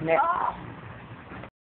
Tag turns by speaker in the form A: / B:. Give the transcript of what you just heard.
A: Next.